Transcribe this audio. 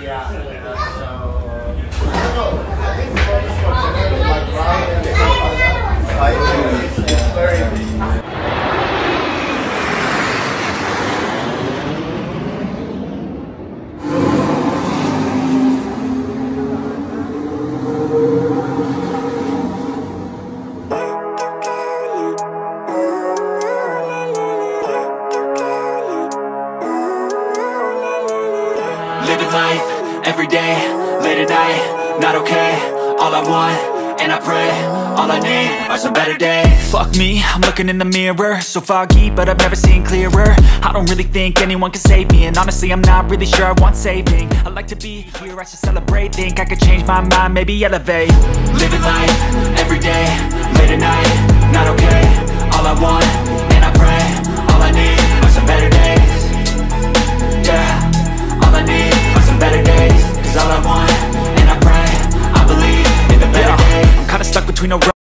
Yeah. Living life, everyday, late at night, not okay. All I want, and I pray, all I need are some better days. Fuck me, I'm looking in the mirror So foggy, but I've never seen clearer. I don't really think anyone can save me And honestly, I'm not really sure I want saving. I like to be here, I should celebrate Think I could change my mind, maybe elevate. Living life, everyday, stuck between a rock